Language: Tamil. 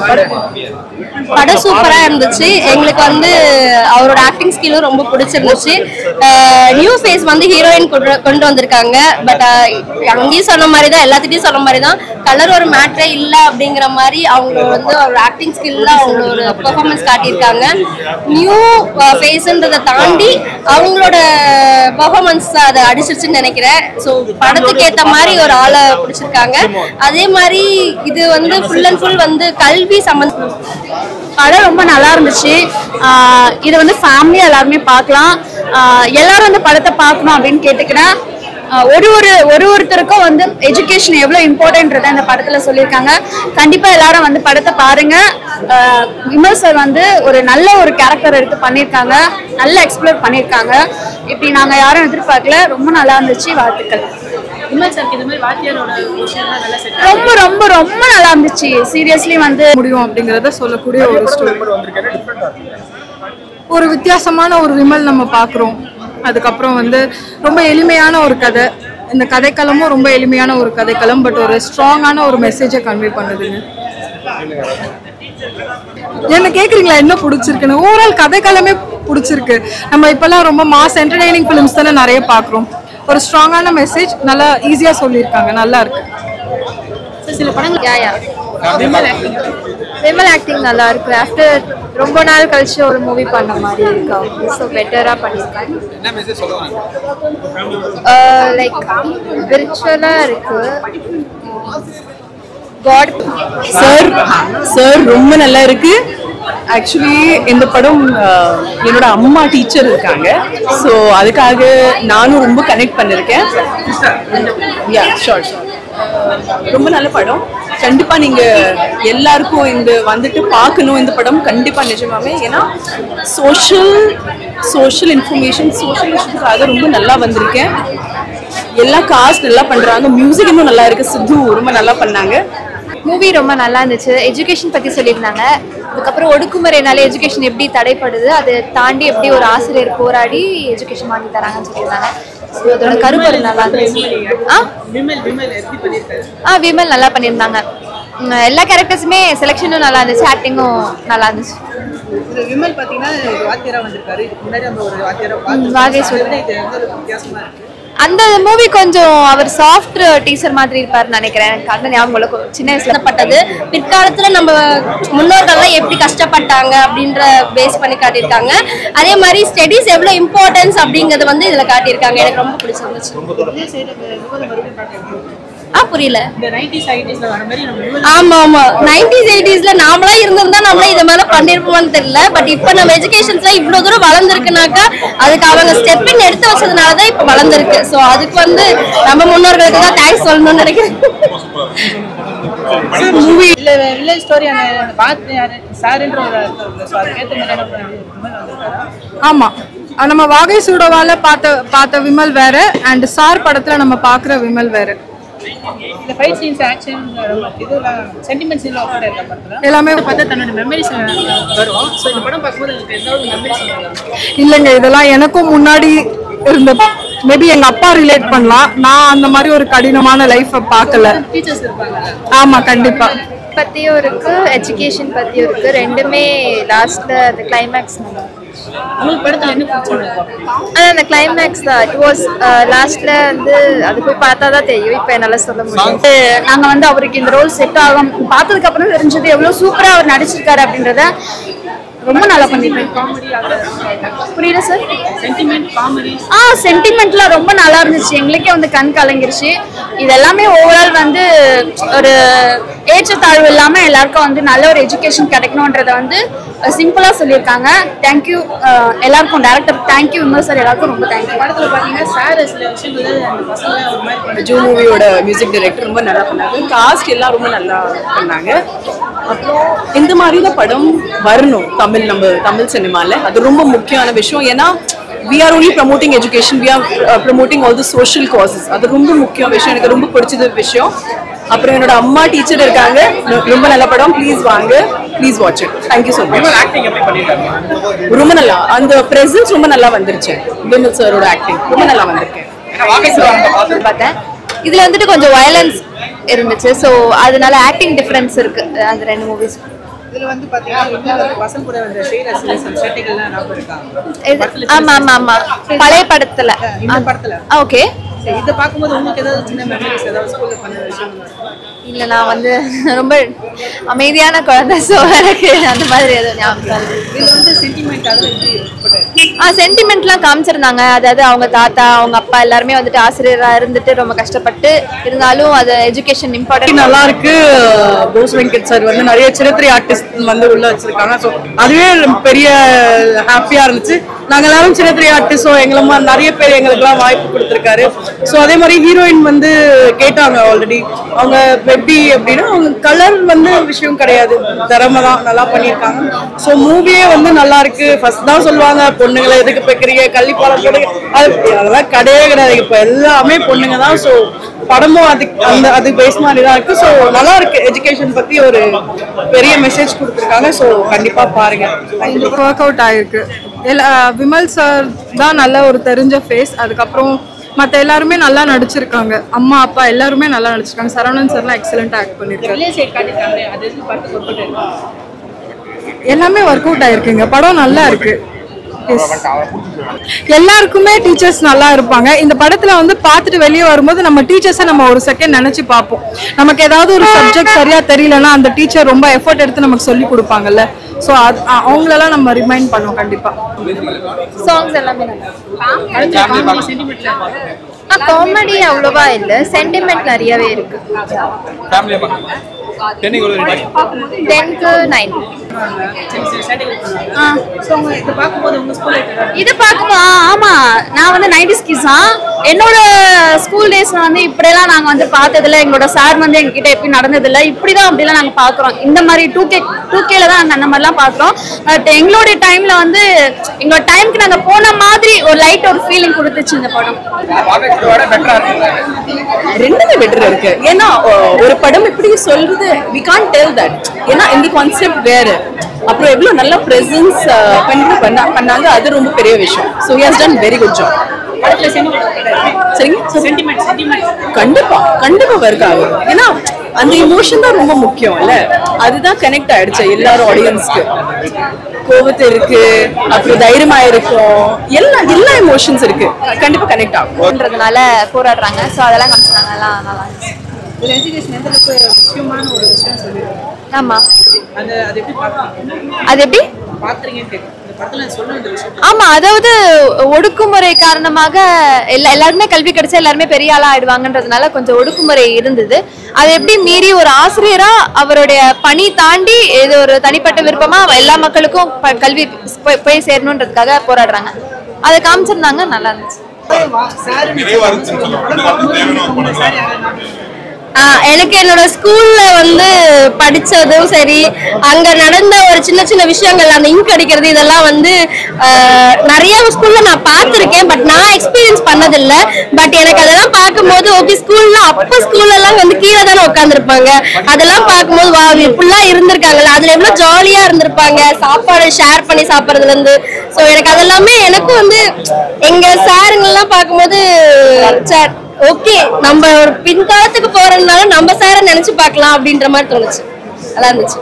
好的 படம் சூப்பராக இருந்துச்சு. எங்களுக்கு வந்து அவரோட ஆக்டிங் ஸ்கில்லும் ரொம்ப பிடிச்சிருந்துச்சு. நியூ ஃபேஸ் வந்து ஹீரோயின் கொண்டு வந்திருக்காங்க. பட் அங்கேயும் சொன்ன மாதிரி தான் எல்லாத்துட்டையும் சொன்ன மாதிரி தான் கலர் ஒரு மேட்ரே இல்லை அப்படிங்கிற மாதிரி அவங்க வந்து ஒரு ஆக்டிங் ஸ்கில்ல அவங்க ஒரு பெர்ஃபார்மன்ஸ் காட்டியிருக்காங்க. நியூ ஃபேஸ்ன்றதை தாண்டி அவங்களோட பெர்ஃபார்மன்ஸ் அதை அடிச்சிருச்சுன்னு நினைக்கிறேன். ஸோ படத்துக்கு ஏற்ற மாதிரி ஒரு ஆளை பிடிச்சிருக்காங்க. அதே மாதிரி இது வந்து ஃபுல் அண்ட் ஃபுல் வந்து கல்வி சம்மந்த படம் ரொம்ப நல்லா இருந்துச்சு. இது வந்து ஃபேமிலியாக எல்லாருமே பார்க்கலாம். எல்லாரும் அந்த படத்தை பார்க்கணும் அப்படின்னு கேட்டுக்கிறேன். ஒரு ஒரு ஒரு ஒருத்தருக்கும் வந்து எஜுகேஷன் எவ்வளோ இம்பார்ட்டன்றதை இந்த படத்தில் சொல்லியிருக்காங்க. கண்டிப்பாக எல்லாரும் வந்து படத்தை பாருங்க. விமர்சர் விமல் சார் வந்து ஒரு நல்ல ஒரு கேரக்டர் எடுத்து பண்ணியிருக்காங்க. நல்லா எக்ஸ்ப்ளோர் பண்ணியிருக்காங்க. இப்படி நாங்கள் யாரும் எதிர்பார்க்கல. ரொம்ப நல்லா இருந்துச்சு. வாழ்த்துக்கள். ரொம்ப ரொம்ப ரொம்ப நல்லா இருந்துச்சு. சீரியஸ்லி வந்து முடியும் அப்படிங்கறத சொல்லக்கூடிய ஒரு ஸ்டோரி ஒரு வித்தியாசமான ஒரு விமல் நம்ம பார்க்குறோம். அதுக்கப்புறம் வந்து ரொம்ப எளிமையான ஒரு கதை. இந்த கதைக்களமும் ரொம்ப எளிமையான ஒரு கதைக்களம் பட் ஒரு ஸ்ட்ராங்கான ஒரு மெசேஜை கன்வே பண்ணுதுங்க. என்ன கேக்குறீங்களா? என்ன பிடிச்சிருக்குன்னு? ஓவரால் கதைக்களமே பிடிச்சிருக்கு. நம்ம இப்பெல்லாம் ரொம்ப மாஸ் என்டர்டைனிங் ஃபிலிம்ஸ் தானே நிறைய பார்க்குறோம். ஒரு ஸ்ட்ராங்கான மெசேஜ் நல்லா ஈஸியாக சொல்லியிருக்காங்க. நல்லா இருக்கு. சில படங்கள் யா யா விமல் ஆக்டிங் நல்லா இருக்கு. ஆஃப்டர் ரொம்ப நாள் கழிச்சு ஒரு மூவி பண்ண மாதிரி இருக்கு ஸோ பெட்டரா பண்ணியிருக்காங்க. லைக் விர்ச்சுவலா இருக்கு. காட் சார் சார் ரொம்ப நல்லா இருக்கு. ஆக்சுவலி இந்த படம் என்னோட அம்மா டீச்சர் இருக்காங்க. ஸோ அதுக்காக நானும் ரொம்ப கனெக்ட் பண்ணிருக்கேன். யா ஷோர் ஷோர் ரொம்ப நல்ல படம். கண்டிப்பா நீங்க எல்லாருக்கும் இந்த வந்துட்டு பார்க்கணும் இந்த படம். கண்டிப்பா நிஜமாவே. ஏன்னா சோஷியல் சோஷியல் இன்ஃபர்மேஷன் சோஷியல் இஷ்யூக்காக ரொம்ப நல்லா வந்திருக்கேன். எல்லா காஸ்ட் நல்லா பண்றாங்க. மியூசிக் இன்னும் நல்லா இருக்கு. சித்து ரொம்ப நல்லா பண்ணாங்க. மூவி ரொம்ப நல்லா இருந்துச்சு. எஜுகேஷன் பத்தி சொல்லியிருந்தாங்க. அதுக்கப்புறம் ஒடுக்குமுறைனால எஜுகேஷன் எப்படி தடைப்படுது அதை தாண்டி எப்படி ஒரு ஆசிரியர் போராடி எஜுகேஷன் வாங்கி தராங்கன்னு சொல்லியிருந்தாங்க. ஸோ அதோட கருப்பொருள் நல்லா இருந்துச்சு. ஆ? விமல் நல்லா பண்ணியிருந்தாங்க. எல்லா கேரக்டர்ஸுமே செலெக்ஷனும் நல்லா இருந்துச்சு ஆக்டிங்கும் நல்லா இருந்துச்சு. விமல் பாத்தீங்கன்னா இது வாத்தியாரா வந்திருக்காரு. இதுக்கு முன்னாடி நம்ம ஒரு வாத்தியாரா ம், அந்த மூவி கொஞ்சம் அவர் சாஃப்ட் டீச்சர் மாதிரி இருப்பாருன்னு நினைக்கிறேன். எனக்கு அந்த ஞாபகம் சின்ன வயசுல பட்டது. பிற்காலத்துல நம்ம முன்னோர்கள்லாம் எப்படி கஷ்டப்பட்டாங்க அப்படின்ற பேஸ் பண்ணி காட்டியிருக்காங்க. அதே மாதிரி ஸ்டடிஸ் எவ்வளவு இம்பார்ட்டன்ஸ் அப்படிங்கறது வந்து இதுல காட்டியிருக்காங்க. எனக்கு ரொம்ப பிடிச்சிருந்துச்சு. ஆ புரியல. ஆமா ஆமா. நைன்டிஸ் எயிட்டிஸ்ல நாமளா இருந்திருந்தா நம்மள இது மேல பண்ணிருப்போம்னு தெரியல. பட் இப்ப நம்ம எஜுகேஷன்ஸ்ல இவ்வளவு தூரம் வளர்ந்துருக்குனாக்கா அதுக்கு அவங்க ஸ்டெப் இன் எடுத்து வச்சதுனாலதான் இப்ப வளர்ந்துருக்கு. சோ அதுக்கு வந்து நம்ம முன்னோர்களுக்கு தான் தேங்க்ஸ் சொல்லணும்னு நினைக்கிறேன். மூவி இல்ல வில்லேஜ் ஸ்டோரி அந்த சாருன்ற ஒரு ஸோ ஆமா. நம்ம வாகை சூடவால பார்த்த பார்த்த விமல் வேற அண்ட் சார் படத்துல நம்ம பார்க்குற விமல் வேற. இந்த ஃபைட் சீன்ஸ் ஆக்ஷன் இதெல்லாம் சென்டிமெண்ட் சீன்ல கூட இருக்க படத்துல எல்லாமே பார்த்தா தன்னோட மெமரிஸ் வரும். ஸோ இந்த படம் பார்க்கும்போது எனக்கு ஏதாவது மெமரிஸ் இல்லைங்க இதெல்லாம் எனக்கும் முன்னாடி இருந்த மேபி எங்க அப்பா ரிலேட் பண்ணலாம். நான் அந்த மாதிரி ஒரு கடினமான லைஃப்பை பார்க்கல. டீச்சர்ஸ் இருப்பாங்க. ஆமா கண்டிப்பா. பத்தியும் இருக்கு எஜுகேஷன் பத்தியும் இருக்கு. ரெண்டுமே லாஸ்ட்ல அந்த கிளைமேக்ஸ் உங்களுக்கு என்ன அந்த கிளைமேக்ஸ் தான். இட் வாஸ் லாஸ்ட்ல வந்து அது போய் பார்த்தா தான் தெரியும். இப்போ என்னால சொல்ல முடியும். நாங்க வந்து அவருக்கு இந்த ரோல் செட் ஆகும். பார்த்ததுக்கு அப்புறம் தெரிஞ்சது எவ்வளவு சூப்பரா அவர் நடிச்சிருக்காரு அப்படின்றத ரொம்ப நல்லா பண்ணிருக்கேன் புரியல சார் ஆ சென்டிமெண்ட்லாம் ரொம்ப நல்லா இருந்துச்சு. எங்களுக்கே வந்து கண் கலங்கிருச்சு. இது எல்லாமே ஓவரால் வந்து ஒரு ஏற்றத்தாழ்வு இல்லாம எல்லாருக்கும் வந்து நல்ல ஒரு எஜுகேஷன் கிடைக்கணுன்றத வந்து சிம்பிளா சொல்லியிருக்காங்க. தேங்க்யூ எல்லாருக்கும் டேரக்டர் தேங்க்யூ விமல் சார் எல்லாருக்கும் ரொம்ப தேங்க்யூ படத்துல பாத்தீங்கன்னா சார் சில விஷயங்கள் ஜூ மூவியோட மியூசிக் டைரக்டர் ரொம்ப நல்லா பண்ணாங்க காஸ்ட் எல்லாம் ரொம்ப நல்லா பண்ணாங்க. அப்புறம் இந்த மாதிரி தான் படம் வரணும் தமிழ் நம்ம தமிழ் சினிமால. அது ரொம்ப முக்கியமான விஷயம். ஏன்னா we are only promoting education we are promoting all the social causes அது ரொம்ப முக்கியம் விஷயம். எனக்கு ரொம்ப பிடிச்சது விஷயம். அப்புறம் என்னோட அம்மா டீச்சர் இருக்காங்க. ரொம்ப நல்ல படம். ப்ளீஸ் வாங்க. Please watch it thank you so much ரொம்ப நல்லா. அந்த பிரசன்ஸ் ரொம்ப நல்லா வந்துருச்சு. விமல் சாரோட ஆக்டிங் ரொம்ப நல்லா வந்திருக்கேன் பார்த்தேன். இதுல வந்துட்டு கொஞ்சம் வயலன்ஸ் இருந்துச்சு. ஸோ அதனால ஆக்டிங் டிஃபரன்ஸ் இருக்கு அந்த ரெண்டு மூவிஸ் ஆமா ஆமா ஆமா. பழைய படத்துல. இந்த படத்துல. ஓகே. இதை பார்க்கும்போது உங்களுக்கு ஏதாவது சின்ன மெமரிஸ் ஏதாவது ஸ்கூல்ல பண்ண விஷயம் இல்ல நான் வந்து ரொம்ப அமைதியான குழந்தை ஸோ எனக்கு அந்த மாதிரி எதுவும் ஞாபகம். இதுல வந்து சென்டிமெண்ட் அதெல்லாம்? ஆ சென்டிமெண்ட்லாம் காமிச்சிருந்தாங்க. அதாவது அவங்க தாத்தா அவங்க அப்பா எல்லாருமே வந்துட்டு ஆசிரியரா இருந்துட்டு ரொம்ப கஷ்டப்பட்டு இருந்தாலும் அது எஜுகேஷன் இம்பார்ட்டன்ட் நல்லா இருக்கு. போஸ் வெங்கட் சார் வந்து நிறைய சின்னத்திரை ஆர்டிஸ்ட் வந்து உள்ள வச்சிருக்காங்க. ஸோ அதுவே பெரிய ஹாப்பியா இருந்துச்சு. நாங்க எல்லாரும் சின்னத்திரை ஆர்டிஸ்டோ எங்களை நிறைய பேர் எங்களுக்குலாம் வாய்ப்பு கொடுத்துருக்காரு. ஸோ அதே மாதிரி ஹீரோயின் வந்து கேட்டாங்க ஆல்ரெடி அவங்க எப்படி அப்படின்னா அவங்க கலர் வந்து விஷயம் கிடையாது. திறமை தான் நல்லா பண்ணியிருக்காங்க. ஸோ மூவியே வந்து நல்லா இருக்கு. ஃபர்ஸ்ட் தான் சொல்லுவாங்க பொண்ணுங்களை எதுக்கு வைக்கிறீங்க கள்ளிப்பாலம் போடுங்க அது அதெல்லாம் கிடையவே கிடையாது. இப்போ எல்லாமே பொண்ணுங்க தான். ஸோ படமும் அதுக்கு அந்த அது பேஸ் மாதிரி தான் இருக்கு. ஸோ நல்லா இருக்கு. எஜுகேஷன் பத்தி ஒரு பெரிய மெசேஜ் கொடுத்துருக்காங்க. ஸோ கண்டிப்பா பாருங்க. ஒர்க் அவுட் ஆயிருக்கு. எல்லா விமல் சார் தான் நல்ல ஒரு தெரிஞ்ச ஃபேஸ் அதுக்கப்புறம் மற்ற எல்லாருமே நல்லா நடிச்சிருக்காங்க. அம்மா அப்பா எல்லாருமே நல்லா நடிச்சிருக்காங்க. சரவணன் சார்லாம் எக்ஸலண்ட்டாக ஆக்ட் பண்ணியிருக்காரு எல்லாமே ஒர்க் அவுட் ஆயிருக்குங்க. படம் நல்லா இருக்கு. எல்லாருக்குமே டீச்சர்ஸ் நல்லா இருப்பாங்க. இந்த படத்துல வந்து பார்த்துட்டு வெளியே வரும்போது நம்ம டீச்சர்ஸை நம்ம ஒரு செகண்ட் நினைச்சு பார்ப்போம். நமக்கு ஏதாவது ஒரு சப்ஜெக்ட் சரியா தெரியலன்னா அந்த டீச்சர் ரொம்ப எஃபர்ட் எடுத்து நமக்கு சொல்லி கொடுப்பாங்கல்ல. ஸோ அது அவங்களெல்லாம் நம்ம ரிமைண்ட் பண்ணுவோம் கண்டிப்பா. சாங்ஸ் எல்லாமே காமெடி அவ்வளோவா இல்லை. சென்டிமெண்ட் நிறையவே இருக்கு. டென்க்கு நைன் இதை பார்க்கும்போது உங்க ஸ்கூல்ல இது பார்க்குமா ஆமா. நான் வந்து நைன்டிஸ் கிட்ஸ் தான் என்னோட ஸ்கூல் டேஸ்ல வந்து இப்படியெல்லாம் நாங்க வந்து பார்த்ததில்ல. எங்களோட சார் வந்து எங்ககிட்ட எப்படி நடந்ததில்ல. இப்படிதான் அப்படிலாம் நாங்க பாக்குறோம் இந்த மாதிரி டூ கே டூ கேல தான் நாங்கள் அந்த மாதிரிலாம் பாக்குறோம் பட் எங்களுடைய டைம்ல வந்து எங்களோட டைம்க்கு நாங்க போன மாதிரி ஒரு லைட் ஒரு ஃபீலிங் கொடுத்துச்சு இந்த படம். ரெண்டுமே பெட்டர் இருக்கு. ஏன்னா ஒரு படம் எப்படி சொல்றது? வி கான் டெல் தட் ஏன்னா இந்த கான்செப்ட் வேற. அப்புறம் எவ்வளவு நல்ல ப்ரெசன்ஸ் பண்ணி பண்ணா பண்ணாங்க அது ரொம்ப பெரிய விஷயம். So has done very good job படத்துல சென்டிமெண்ட் சரிங்க? சென்டிமெண்ட் சென்டிமெண்ட் கண்டிப்பா கண்டிப்பா ஒர்க் ஆகும். ஏன்னா அந்த இமோஷன் தான் ரொம்ப முக்கியம் இல்ல அதுதான் கனெக்ட் ஆயிடுச்சு எல்லாரும் ஆடியன்ஸ்க்கு கோபத்து இருக்கு அப்புறம் தைரியமா இருக்கும். எல்லா எல்லா எமோஷன்ஸ் இருக்கு. கண்டிப்பா கனெக்ட் ஆகும். பண்றதுனால போராடுறாங்க. ஸோ அதெல்லாம் காமிச்சாங்க எல்லாம் நல்லா இருந்துச்சு. ஆமா. அது அது எப்படி? பார்க்குறீங்க அது எப்படி பார்க்குறீங்கன்னு கேட்குறேன் இந்த படத்துல சொல்ல வேண்டிய விஷயம் ஆமா அதாவது ஒடுக்குமுறை காரணமாக எல்லா எல்லாருமே கல்வி கிடைச்சா எல்லாருமே பெரிய ஆளா ஆயிடுவாங்கன்றதுனால கொஞ்சம் ஒடுக்குமுறை இருந்தது. அதை எப்படி மீறி ஒரு ஆசிரியரா அவருடைய பணி தாண்டி இது ஒரு தனிப்பட்ட விருப்பமா எல்லா மக்களுக்கும் ப- கல்வி போய்- போய் சேரணுன்றதுக்காக போராடுறாங்க. அதை காமிச்சிருந்தாங்க நல்லா இருந்துச்சு. எனக்கு என்னோட ஸ்கூல்ல வந்து படிச்சதும் சரி அங்க நடந்த ஒரு சின்ன சின்ன விஷயங்கள் அந்த இங்க் அடிக்கிறது இதெல்லாம் வந்து நிறைய ஸ்கூல்ல நான் பார்த்துருக்கேன் பட் நான் எக்ஸ்பீரியன்ஸ் பண்ணதில்ல. பட் எனக்கு அதெல்லாம் பார்க்கும்போது ஓகே ஸ்கூல்ல அப்ப ஸ்கூல்ல எல்லாம் வந்து கீழே தானே உட்காந்துருப்பாங்க அதெல்லாம் பார்க்கும்போது வா இப்படிலாம் இருந்திருக்காங்கல்ல. அதுல எவ்வளவு ஜாலியா இருந்திருப்பாங்க. சாப்பாடு ஷேர் பண்ணி சாப்பிடுறதுல இருந்து. ஸோ எனக்கு அதெல்லாமே எனக்கும் வந்து எங்க சாருங்கெல்லாம் பார்க்கும்போது சார் ஓகே நம்ம ஒரு பின்காலத்துக்கு போறதுனால நம்ம சார நினைச்சு பார்க்கலாம் அப்படின்ற மாதிரி தோணுச்சு. நல்லா இருந்துச்சு.